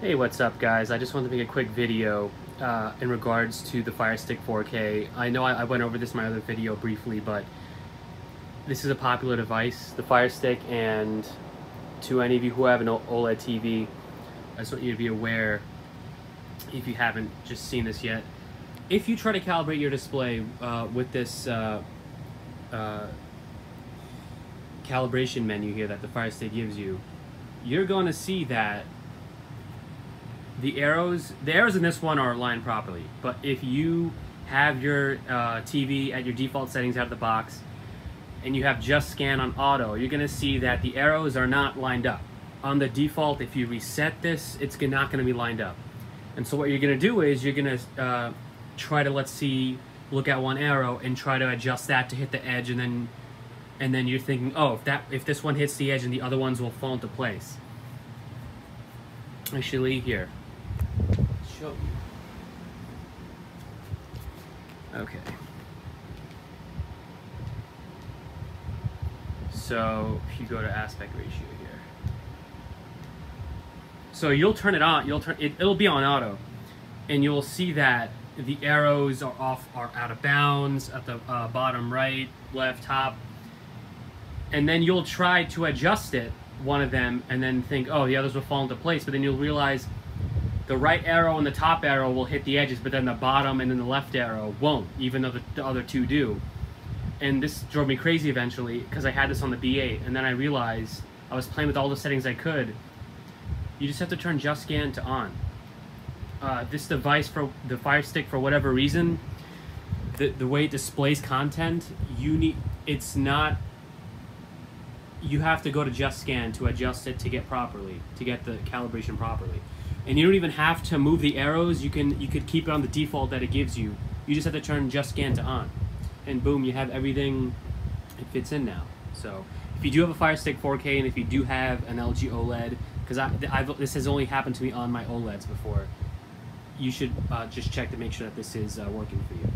Hey, what's up guys? I just wanted to make a quick video uh, in regards to the Fire Stick 4K. I know I, I, went over this in my other video briefly, but this is a popular device, the Fire Stick, and to any of you who have an OLED TV, I just want you to be aware, if you haven't just seen this yet, if you try to calibrate your display uh, with this uh, uh calibration menu here that the Fire Stick gives you, you're going to see that the arrows, the arrows in this one are aligned properly. But if you have your uh, TV at your default settings out of the box, and you have just scan on auto, you're gonna see that the arrows are not lined up. On the default, if you reset this, it's not gonna be lined up. And so what you're gonna do is you're gonna uh, try to, let's see, look at one arrow and try to adjust that to hit the edge and then and then you're thinking, oh, if that if this one hits the edge and the other ones will fall into place. Actually, here Okay. So if you go to aspect ratio here. So you'll turn it on, you'll turn it, it'll be on auto. And you'll see that the arrows are off are out of bounds at the uh, bottom right, left, top. And then you'll try to adjust it, one of them, and then think, oh, the others will fall into place. But then you'll realize the right arrow and the top arrow will hit the edges, but then the bottom and then the left arrow won't, even though the, the other two do. And this drove me crazy eventually because I had this on the B8, and then I realized I was playing with all the settings I could. You just have to turn just scan to on. Uh, this device for the Fire Stick, for whatever reason, the the way it displays content, you need it's not. You have to go to just scan to adjust it to get properly to get the calibration properly and you don't even have to move the arrows. You can you could keep it on the default that it gives you. You just have to turn just scan to on, and boom, you have everything. It fits in now. So if you do have a Fire Stick 4K, and if you do have an LG OLED, because I I've, this has only happened to me on my OLEDs before, you should uh, just check to make sure that this is uh, working for you.